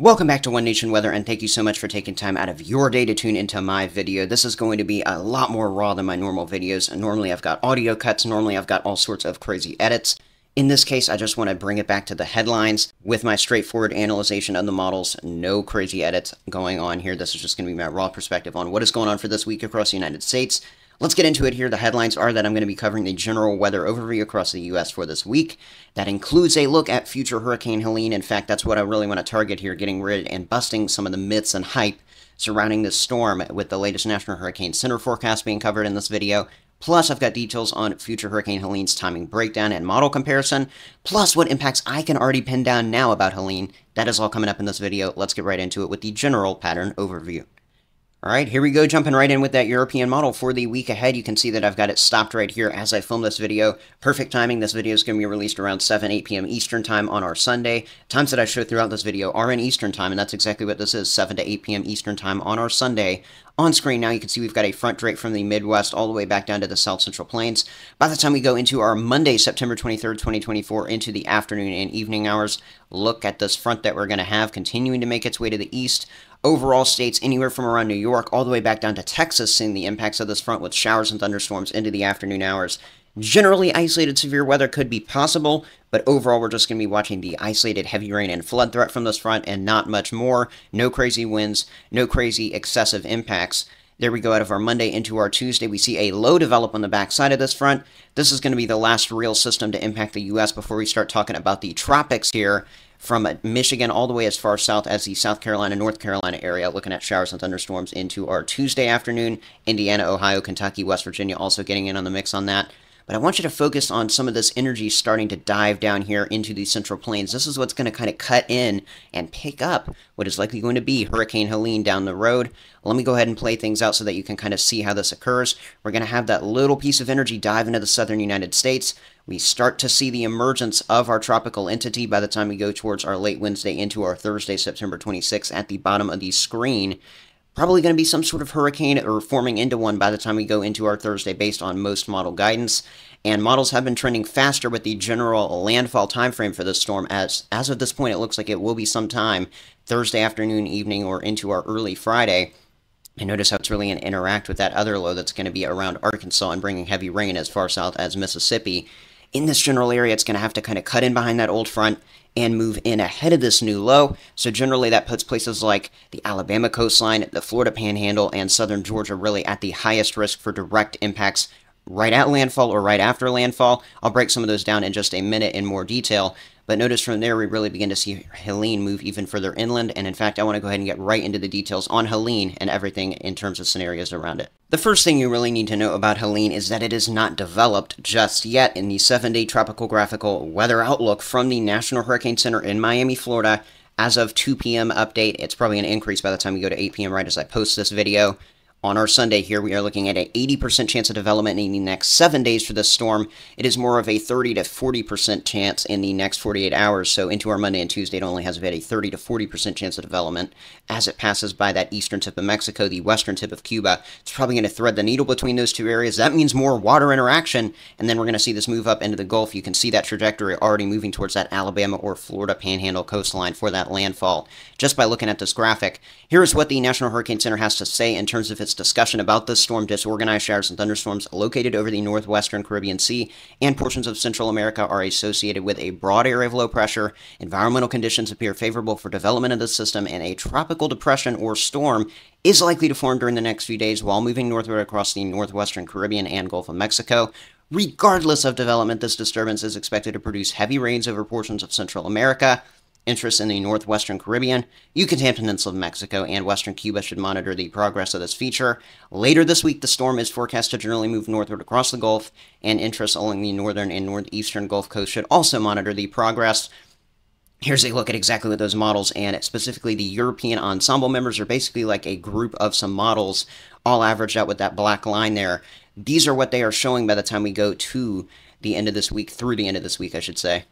Welcome back to One Nation Weather, and thank you so much for taking time out of your day to tune into my video. This is going to be a lot more raw than my normal videos. Normally I've got audio cuts, normally I've got all sorts of crazy edits. In this case, I just want to bring it back to the headlines with my straightforward analyzation of the models. No crazy edits going on here. This is just going to be my raw perspective on what is going on for this week across the United States. Let's get into it here. The headlines are that I'm going to be covering the general weather overview across the U.S. for this week. That includes a look at future Hurricane Helene. In fact, that's what I really want to target here, getting rid and busting some of the myths and hype surrounding this storm with the latest National Hurricane Center forecast being covered in this video. Plus, I've got details on future Hurricane Helene's timing breakdown and model comparison, plus what impacts I can already pin down now about Helene. That is all coming up in this video. Let's get right into it with the general pattern overview. All right, here we go, jumping right in with that European model for the week ahead. You can see that I've got it stopped right here as I film this video. Perfect timing. This video is going to be released around 7, 8 p.m. Eastern Time on our Sunday. Times that I show throughout this video are in Eastern Time, and that's exactly what this is, 7 to 8 p.m. Eastern Time on our Sunday. On screen now, you can see we've got a front drake from the Midwest all the way back down to the South Central Plains. By the time we go into our Monday, September 23rd, 2024, into the afternoon and evening hours, look at this front that we're going to have continuing to make its way to the east overall states anywhere from around New York all the way back down to Texas seeing the impacts of this front with showers and thunderstorms into the afternoon hours. Generally, isolated severe weather could be possible, but overall, we're just going to be watching the isolated heavy rain and flood threat from this front and not much more. No crazy winds, no crazy excessive impacts. There we go out of our Monday into our Tuesday. We see a low develop on the backside of this front. This is going to be the last real system to impact the U.S. before we start talking about the tropics here from uh, Michigan all the way as far south as the South Carolina, North Carolina area, looking at showers and thunderstorms into our Tuesday afternoon. Indiana, Ohio, Kentucky, West Virginia also getting in on the mix on that. But I want you to focus on some of this energy starting to dive down here into the central plains. This is what's going to kind of cut in and pick up what is likely going to be Hurricane Helene down the road. Let me go ahead and play things out so that you can kind of see how this occurs. We're going to have that little piece of energy dive into the southern United States. We start to see the emergence of our tropical entity by the time we go towards our late Wednesday into our Thursday, September 26th at the bottom of the screen probably going to be some sort of hurricane or forming into one by the time we go into our Thursday based on most model guidance. And models have been trending faster with the general landfall time frame for this storm as as of this point it looks like it will be sometime Thursday afternoon, evening, or into our early Friday. And notice how it's really going to interact with that other low that's going to be around Arkansas and bringing heavy rain as far south as Mississippi. In this general area, it's going to have to kind of cut in behind that old front and move in ahead of this new low. So generally that puts places like the Alabama coastline, the Florida panhandle, and southern Georgia really at the highest risk for direct impacts right at landfall or right after landfall. I'll break some of those down in just a minute in more detail. But notice from there, we really begin to see Helene move even further inland. And in fact, I want to go ahead and get right into the details on Helene and everything in terms of scenarios around it. The first thing you really need to know about Helene is that it is not developed just yet in the seven day tropical graphical weather outlook from the National Hurricane Center in Miami, Florida. As of 2 p.m. update, it's probably an increase by the time we go to 8 p.m. right as I post this video. On our Sunday here, we are looking at an 80% chance of development in the next seven days for this storm. It is more of a 30 to 40% chance in the next 48 hours. So into our Monday and Tuesday, it only has about a 30 to 40% chance of development. As it passes by that eastern tip of Mexico, the western tip of Cuba, it's probably going to thread the needle between those two areas. That means more water interaction, and then we're going to see this move up into the Gulf. You can see that trajectory already moving towards that Alabama or Florida panhandle coastline for that landfall just by looking at this graphic. Here is what the National Hurricane Center has to say in terms of its discussion about this storm disorganized showers and thunderstorms located over the northwestern Caribbean Sea and portions of Central America are associated with a broad area of low pressure. Environmental conditions appear favorable for development of the system, and a tropical depression or storm is likely to form during the next few days while moving northward across the northwestern Caribbean and Gulf of Mexico. Regardless of development, this disturbance is expected to produce heavy rains over portions of Central America, Interests in the northwestern Caribbean, Yucatan Peninsula of Mexico, and western Cuba should monitor the progress of this feature. Later this week, the storm is forecast to generally move northward across the Gulf, and interests along the northern and northeastern Gulf Coast should also monitor the progress. Here's a look at exactly what those models and specifically the European ensemble members are basically like a group of some models all averaged out with that black line there. These are what they are showing by the time we go to the end of this week, through the end of this week, I should say.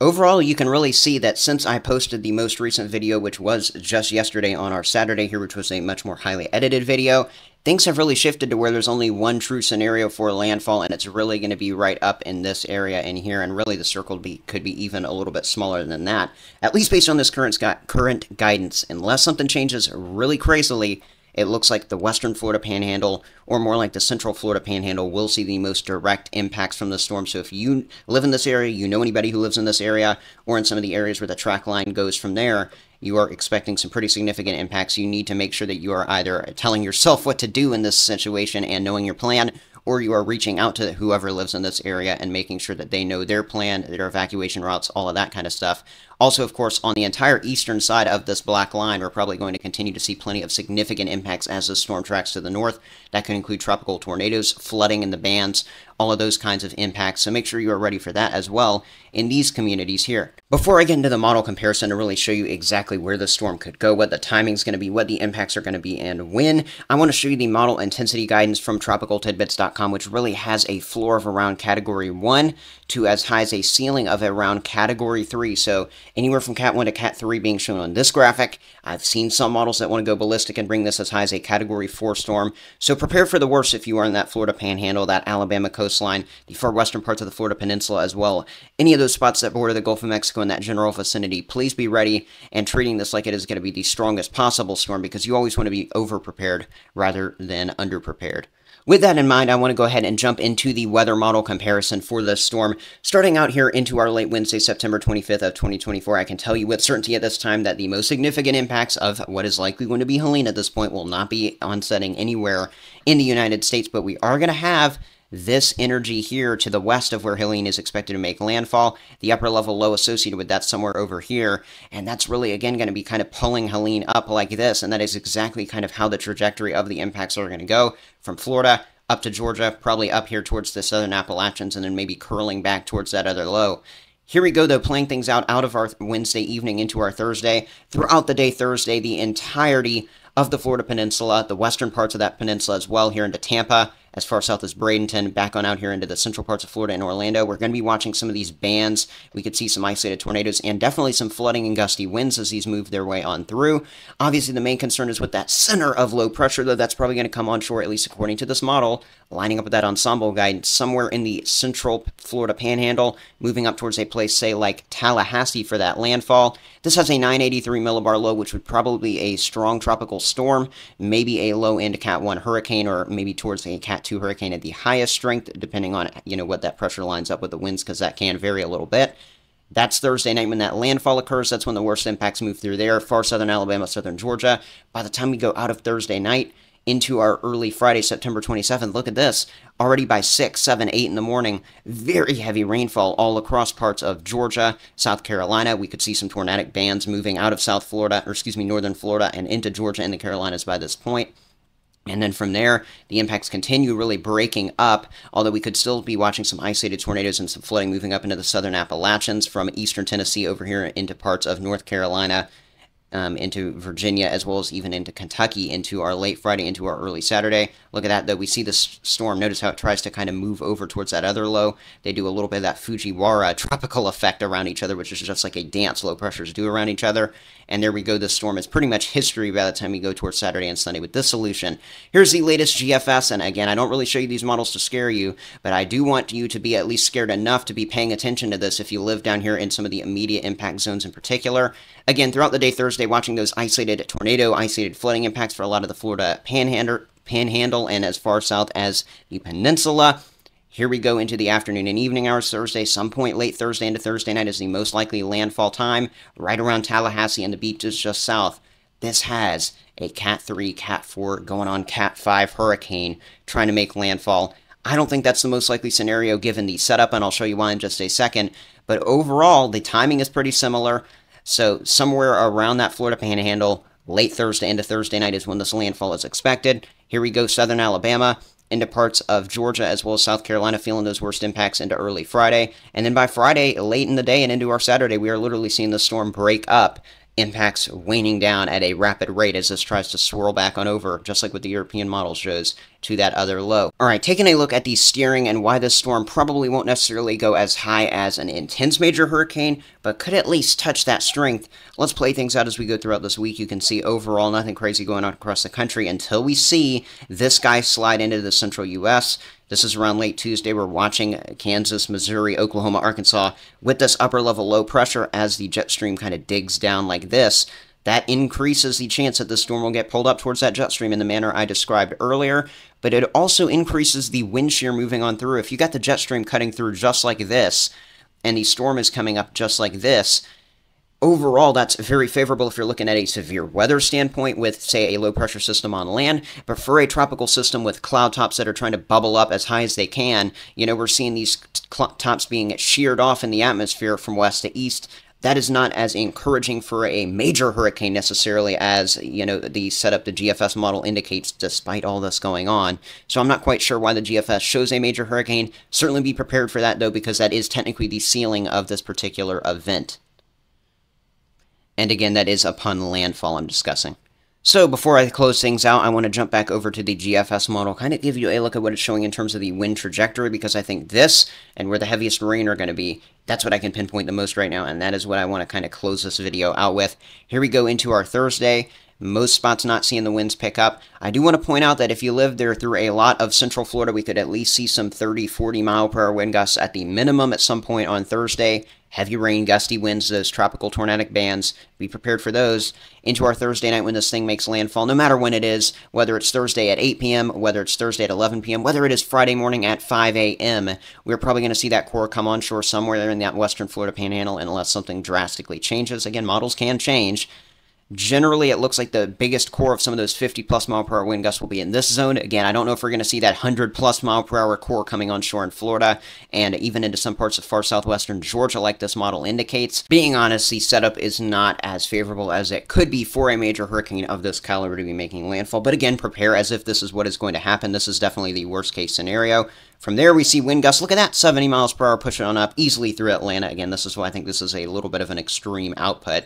Overall, you can really see that since I posted the most recent video, which was just yesterday on our Saturday here, which was a much more highly edited video, things have really shifted to where there's only one true scenario for landfall, and it's really going to be right up in this area in here, and really the circle be, could be even a little bit smaller than that, at least based on this current, current guidance. Unless something changes really crazily, it looks like the western Florida panhandle, or more like the central Florida panhandle, will see the most direct impacts from the storm. So if you live in this area, you know anybody who lives in this area, or in some of the areas where the track line goes from there, you are expecting some pretty significant impacts. You need to make sure that you are either telling yourself what to do in this situation and knowing your plan, or you are reaching out to whoever lives in this area and making sure that they know their plan, their evacuation routes, all of that kind of stuff. Also, of course, on the entire eastern side of this black line, we're probably going to continue to see plenty of significant impacts as the storm tracks to the north. That could include tropical tornadoes, flooding in the bands, all of those kinds of impacts. So make sure you are ready for that as well in these communities here. Before I get into the model comparison to really show you exactly where the storm could go, what the timing is going to be, what the impacts are going to be, and when, I want to show you the model intensity guidance from tropicaltidbits.com, which really has a floor of around category 1 to as high as a ceiling of around category 3. So anywhere from Cat 1 to Cat 3 being shown on this graphic. I've seen some models that want to go ballistic and bring this as high as a Category 4 storm, so prepare for the worst if you are in that Florida Panhandle, that Alabama coastline, the far western parts of the Florida Peninsula as well. Any of those spots that border the Gulf of Mexico in that general vicinity, please be ready and treating this like it is going to be the strongest possible storm because you always want to be over-prepared rather than under-prepared. With that in mind, I want to go ahead and jump into the weather model comparison for this storm. Starting out here into our late Wednesday, September 25th of 2024, I can tell you with certainty at this time that the most significant impacts of what is likely going to be Helene at this point will not be onsetting anywhere in the United States, but we are going to have this energy here to the west of where Helene is expected to make landfall. The upper level low associated with that somewhere over here. And that's really, again, going to be kind of pulling Helene up like this. And that is exactly kind of how the trajectory of the impacts are going to go from Florida up to Georgia, probably up here towards the southern Appalachians, and then maybe curling back towards that other low. Here we go, though, playing things out out of our Wednesday evening into our Thursday. Throughout the day Thursday, the entirety of the Florida Peninsula, the western parts of that peninsula as well, here into Tampa, as far south as Bradenton, back on out here into the central parts of Florida and Orlando. We're going to be watching some of these bands. We could see some isolated tornadoes and definitely some flooding and gusty winds as these move their way on through. Obviously, the main concern is with that center of low pressure, though that's probably going to come onshore, at least according to this model, lining up with that ensemble guidance somewhere in the central Florida panhandle, moving up towards a place, say, like Tallahassee for that landfall. This has a 983 millibar low, which would probably be a strong tropical storm, maybe a low end Cat 1 hurricane, or maybe towards a Cat 2 hurricane at the highest strength, depending on, you know, what that pressure lines up with the winds, because that can vary a little bit. That's Thursday night when that landfall occurs. That's when the worst impacts move through there, far southern Alabama, southern Georgia. By the time we go out of Thursday night, into our early Friday, September 27th. Look at this. Already by 6, 7, 8 in the morning, very heavy rainfall all across parts of Georgia, South Carolina. We could see some tornadic bands moving out of South Florida, or excuse me, northern Florida and into Georgia and the Carolinas by this point. And then from there, the impacts continue really breaking up, although we could still be watching some isolated tornadoes and some flooding moving up into the southern Appalachians from eastern Tennessee over here into parts of North Carolina um, into Virginia as well as even into Kentucky into our late Friday into our early Saturday. Look at that though. We see this storm. Notice how it tries to kind of move over towards that other low. They do a little bit of that Fujiwara tropical effect around each other, which is just like a dance low pressures do around each other. And there we go. This storm is pretty much history by the time we go towards Saturday and Sunday with this solution. Here's the latest GFS. And again, I don't really show you these models to scare you, but I do want you to be at least scared enough to be paying attention to this if you live down here in some of the immediate impact zones in particular. Again, throughout the day Thursday, watching those isolated tornado, isolated flooding impacts for a lot of the Florida panhandle, panhandle and as far south as the peninsula. Here we go into the afternoon and evening hours Thursday, some point late Thursday into Thursday night is the most likely landfall time, right around Tallahassee and the beaches just south. This has a Cat 3, Cat 4, going on Cat 5 hurricane trying to make landfall. I don't think that's the most likely scenario given the setup, and I'll show you why in just a second. But overall, the timing is pretty similar. So somewhere around that Florida Panhandle, late Thursday into Thursday night is when this landfall is expected. Here we go, southern Alabama into parts of Georgia as well as South Carolina, feeling those worst impacts into early Friday. And then by Friday, late in the day and into our Saturday, we are literally seeing the storm break up impacts waning down at a rapid rate as this tries to swirl back on over, just like what the European model shows, to that other low. Alright, taking a look at the steering and why this storm probably won't necessarily go as high as an intense major hurricane, but could at least touch that strength. Let's play things out as we go throughout this week. You can see overall nothing crazy going on across the country until we see this guy slide into the central U.S. This is around late Tuesday. We're watching Kansas, Missouri, Oklahoma, Arkansas with this upper level low pressure as the jet stream kind of digs down like this. That increases the chance that the storm will get pulled up towards that jet stream in the manner I described earlier, but it also increases the wind shear moving on through. If you got the jet stream cutting through just like this, and the storm is coming up just like this, overall, that's very favorable if you're looking at a severe weather standpoint with, say, a low pressure system on land. But for a tropical system with cloud tops that are trying to bubble up as high as they can, you know, we're seeing these tops being sheared off in the atmosphere from west to east. That is not as encouraging for a major hurricane necessarily as, you know, the setup the GFS model indicates despite all this going on. So I'm not quite sure why the GFS shows a major hurricane. Certainly be prepared for that though because that is technically the ceiling of this particular event. And again, that is upon landfall I'm discussing. So before I close things out, I want to jump back over to the GFS model, kind of give you a look at what it's showing in terms of the wind trajectory, because I think this and where the heaviest rain are going to be, that's what I can pinpoint the most right now, and that is what I want to kind of close this video out with. Here we go into our Thursday. Most spots not seeing the winds pick up. I do want to point out that if you live there through a lot of central Florida, we could at least see some 30, 40 mile per hour wind gusts at the minimum at some point on Thursday. Heavy rain, gusty winds, those tropical tornadic bands. Be prepared for those into our Thursday night when this thing makes landfall, no matter when it is, whether it's Thursday at 8 p.m., whether it's Thursday at 11 p.m., whether it is Friday morning at 5 a.m. We're probably going to see that core come onshore somewhere in that western Florida panhandle unless something drastically changes. Again, models can change. Generally, it looks like the biggest core of some of those 50 plus mile per hour wind gusts will be in this zone. Again, I don't know if we're going to see that 100 plus mile per hour core coming on shore in Florida and even into some parts of far southwestern Georgia, like this model indicates. Being honest, the setup is not as favorable as it could be for a major hurricane of this caliber to be making landfall. But again, prepare as if this is what is going to happen. This is definitely the worst case scenario. From there, we see wind gusts. Look at that, 70 miles per hour pushing on up easily through Atlanta. Again, this is why I think this is a little bit of an extreme output.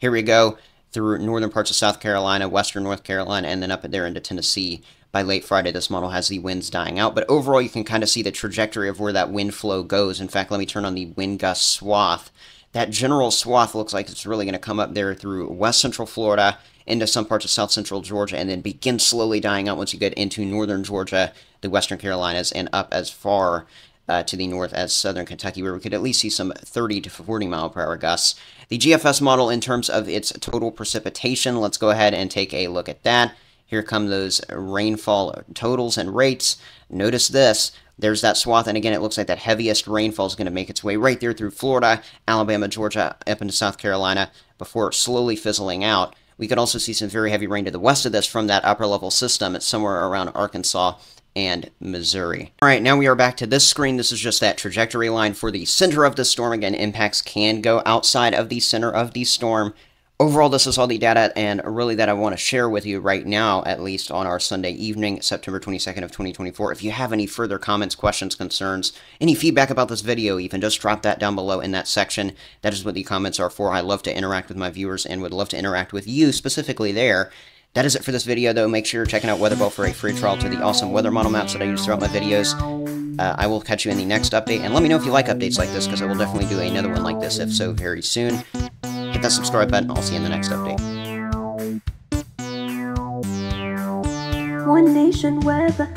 Here we go through northern parts of South Carolina, western North Carolina, and then up there into Tennessee. By late Friday, this model has the winds dying out, but overall you can kind of see the trajectory of where that wind flow goes. In fact, let me turn on the wind gust swath. That general swath looks like it's really going to come up there through west central Florida into some parts of south central Georgia and then begin slowly dying out once you get into northern Georgia, the western Carolinas, and up as far uh, to the north as southern Kentucky, where we could at least see some 30 to 40 mile per hour gusts. The GFS model, in terms of its total precipitation, let's go ahead and take a look at that. Here come those rainfall totals and rates. Notice this. There's that swath, and again, it looks like that heaviest rainfall is going to make its way right there through Florida, Alabama, Georgia, up into South Carolina, before slowly fizzling out. We could also see some very heavy rain to the west of this from that upper level system. It's somewhere around Arkansas and Missouri. All right, now we are back to this screen. This is just that trajectory line for the center of the storm. Again, impacts can go outside of the center of the storm. Overall, this is all the data and really that I want to share with you right now, at least on our Sunday evening, September 22nd of 2024. If you have any further comments, questions, concerns, any feedback about this video, even just drop that down below in that section. That is what the comments are for. I love to interact with my viewers and would love to interact with you specifically there. That is it for this video, though. Make sure you're checking out WeatherBell for a free trial to the awesome weather model maps that I use throughout my videos. Uh, I will catch you in the next update, and let me know if you like updates like this, because I will definitely do another one like this, if so, very soon. Hit that subscribe button. I'll see you in the next update. One Nation Weather.